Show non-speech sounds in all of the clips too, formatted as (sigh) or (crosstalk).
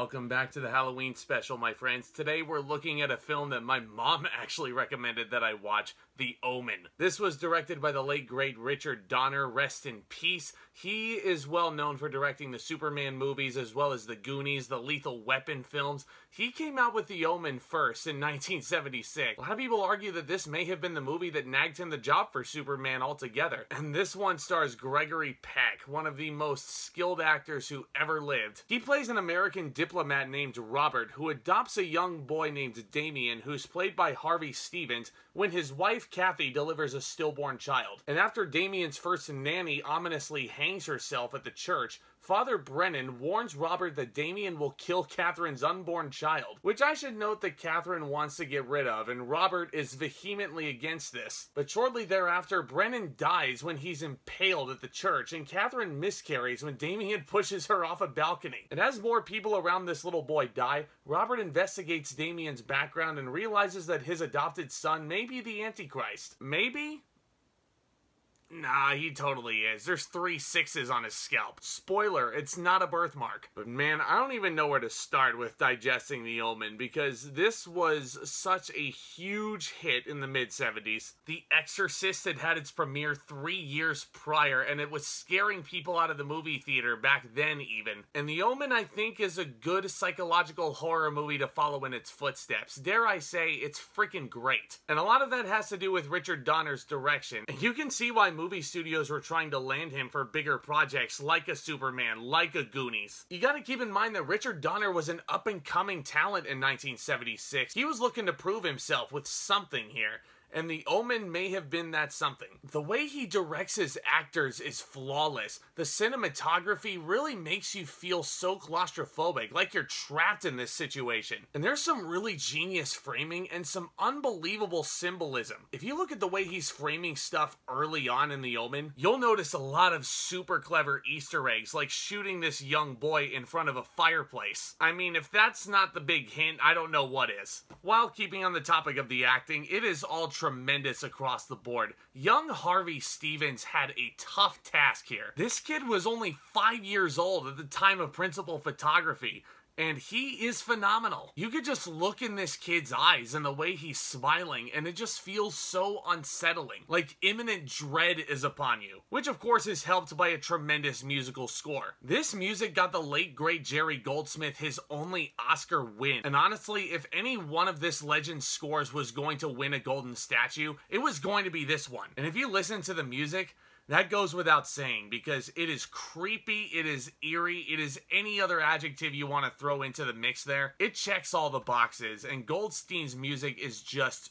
Welcome back to the Halloween special, my friends. Today we're looking at a film that my mom (laughs) actually recommended that I watch, The Omen. This was directed by the late great Richard Donner, rest in peace. He is well known for directing the Superman movies as well as the Goonies, the Lethal Weapon films. He came out with The Omen first in (laughs) 1976. A lot of people argue that this may have been the movie that nagged him the job for Superman altogether. And this one stars Gregory Peck, one of the most skilled actors who ever lived. He plays an American diplomat named Robert who adopts a young boy named Damien who's played by Harvey Stephens when his wife Kathy delivers a stillborn child. And after Damien's first nanny ominously hangs herself at the church, Father Brennan warns Robert that Damien will kill Catherine's unborn child, which I should note that Catherine wants to get rid of, and Robert is vehemently against this. But shortly thereafter, Brennan dies when he's impaled at the church, and Catherine miscarries when Damien pushes her off a balcony. And as more people around this little boy die, Robert investigates Damien's background and realizes that his adopted son may be the Antichrist. Maybe? Nah, he totally is. There's three sixes on his scalp. Spoiler, it's not a birthmark. But man, I don't even know where to start with digesting The Omen because this was such a huge hit in the mid 70s. The Exorcist had had its premiere three years prior and it was scaring people out of the movie theater back then, even. And The Omen, I think, is a good psychological horror movie to follow in its footsteps. Dare I say, it's freaking great. And a lot of that has to do with Richard Donner's direction. And you can see why movie studios were trying to land him for bigger projects like a Superman, like a Goonies. You gotta keep in mind that Richard Donner was an up and coming talent in 1976. He was looking to prove himself with something here and the Omen may have been that something. The way he directs his actors is flawless. The cinematography really makes you feel so claustrophobic, like you're trapped in this situation. And there's some really genius framing and some unbelievable symbolism. If you look at the way he's framing stuff early on in The Omen, you'll notice a lot of super clever Easter eggs, like shooting this young boy in front of a fireplace. I mean, if that's not the big hint, I don't know what is. While keeping on the topic of the acting, it is all tremendous across the board. Young Harvey Stephens had a tough task here. This kid was only five years old at the time of principal photography and he is phenomenal. You could just look in this kid's eyes and the way he's smiling, and it just feels so unsettling. Like imminent dread is upon you, which of course is helped by a tremendous musical score. This music got the late great Jerry Goldsmith his only Oscar win, and honestly, if any one of this legend's scores was going to win a golden statue, it was going to be this one. And if you listen to the music, that goes without saying because it is creepy, it is eerie, it is any other adjective you want to throw into the mix there. It checks all the boxes, and Goldsmith's music is just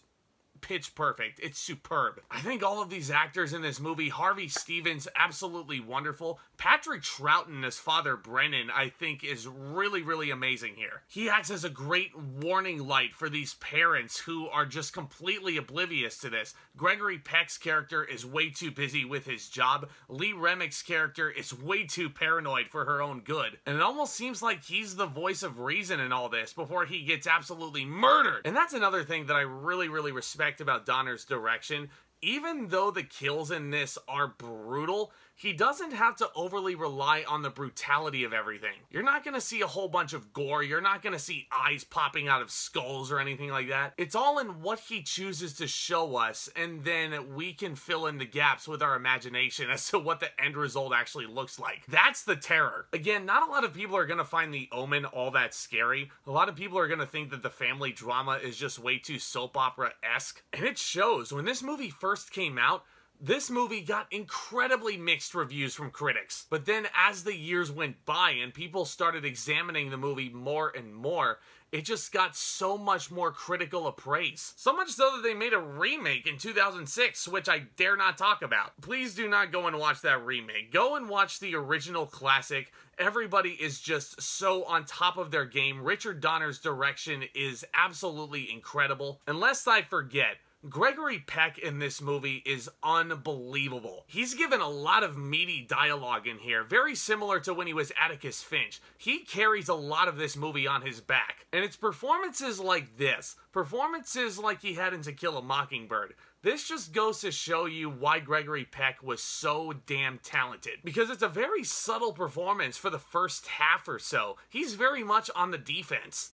pitch perfect. It's superb. I think all of these actors in this movie, Harvey Stephens, absolutely wonderful. Patrick Troughton as Father Brennan, I think, is really, really amazing here. He acts as a great warning light for these parents who are just completely oblivious to this. Gregory Peck's character is way too busy with his job. Lee Remick's character is way too paranoid for her own good. And it almost seems like he's the voice of reason in all this before he gets absolutely murdered. And that's another thing that I really, really respect about Donner's direction. Even though the kills in this are brutal, he doesn't have to overly rely on the brutality of everything. You're not going to see a whole bunch of gore. You're not going to see eyes popping out of skulls or anything like that. It's all in what he chooses to show us, and then we can fill in the gaps with our imagination (laughs) as to what the end result actually looks like. That's the terror. Again, not a lot of people are going to find the omen all that scary. A lot of people are going to think that the family drama is just way too soap opera esque. And it shows. When this movie first came out, this movie got incredibly mixed reviews from critics. But then as the years went by and people started examining the movie more and more, it just got so much more critical appraise. So much so that they made a remake in 2006, which I dare not talk about. Please do not go and watch that remake. Go and watch the original classic. Everybody is just so on top of their game. Richard Donner's direction is absolutely incredible. Unless I forget, Gregory Peck in this movie is unbelievable. He's given a lot of meaty dialogue in here, very similar to when he was Atticus Finch. He carries a lot of this movie on his back. And it's performances like this, performances like he had in To Kill a Mockingbird, This just goes to show you why Gregory Peck was so damn talented. Because it's a very subtle performance for the first half or so. He's very much on the defense.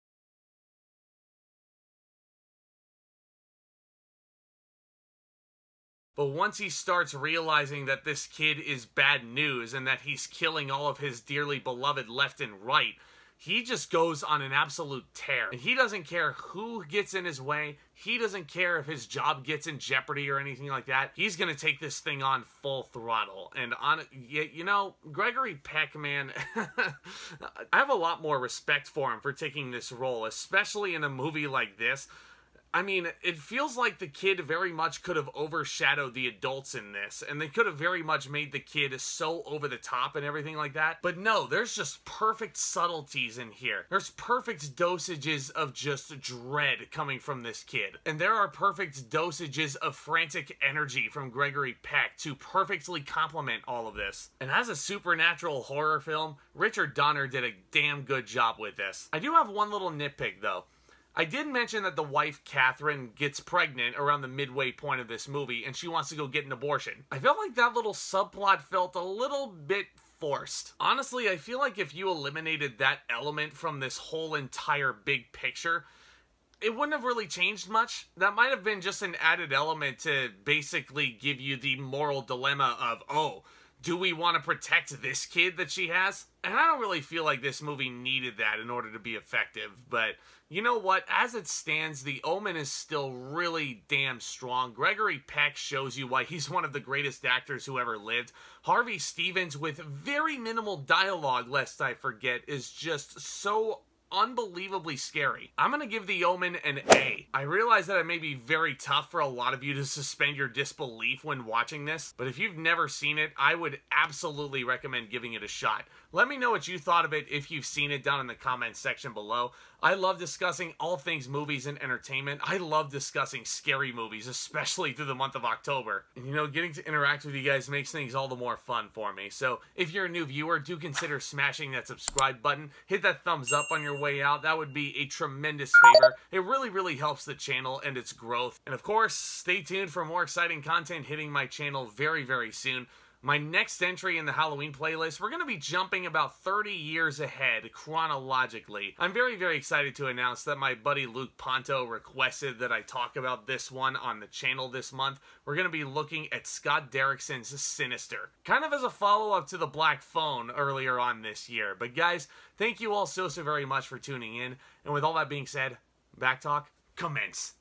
But once he starts realizing that this kid is bad news and that he's killing all of his dearly beloved left and right, he just goes on an absolute tear. And he doesn't care who gets in his way. He doesn't care if his job gets in jeopardy or anything like that. He's going to take this thing on full throttle. And on, you know, Gregory Peck, man, (laughs) I have a lot more respect for him for taking this role, especially in a movie like this I mean, it feels like the kid very much could have overshadowed the adults in this, and they could have very much made the kid so over the top and everything like that. But no, there's just perfect subtleties in here. There's perfect dosages of just dread coming from this kid. And there are perfect dosages of frantic energy from Gregory Peck to perfectly complement all of this. And as a supernatural horror film, Richard Donner did a damn good job with this. I do have one little nitpick though. I did mention that the wife, Catherine, gets pregnant around the midway point of this movie and she wants to go get an abortion. I felt like that little subplot felt a little bit forced. Honestly, I feel like if you eliminated that element from this whole entire big picture, it wouldn't have really changed much. That might have been just an added element to basically give you the moral dilemma of, oh, do we want to protect this kid that she has? And I don't really feel like this movie needed that in order to be effective, but you know what? As it stands, The Omen is still really damn strong. Gregory Peck shows you why he's one of the greatest actors who ever lived. Harvey Stephens, with very minimal dialogue, lest I forget, is just so unbelievably scary. I'm gonna give The Omen an A. I realize that it may be very tough for a lot of you to suspend your disbelief when watching this, but if you've never seen it, I would absolutely recommend giving it a shot. Let me know what you thought of it if you've seen it down in the comments section below. I love discussing all things movies and entertainment. I love discussing scary movies, especially through the month of October. And you know, getting to interact with you guys makes things all the more fun for me. So if you're a new viewer, do consider smashing that subscribe button. Hit that thumbs up on your way out. That would be a tremendous favor. It really, really helps the channel and its growth. And of course, stay tuned for more exciting content hitting my channel very, very soon. My next entry in the Halloween playlist, we're going to be jumping about 30 years ahead chronologically. I'm very, very excited to announce that my buddy Luke Ponto requested that I talk about this one on the channel this month. We're going to be looking at Scott Derrickson's Sinister, kind of as a follow-up to The Black Phone earlier on this year. But guys, thank you all so, so very much for tuning in. And with all that being said, Back Talk, commence.